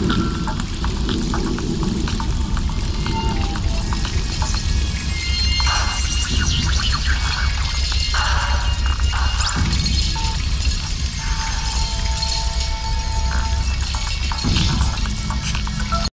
you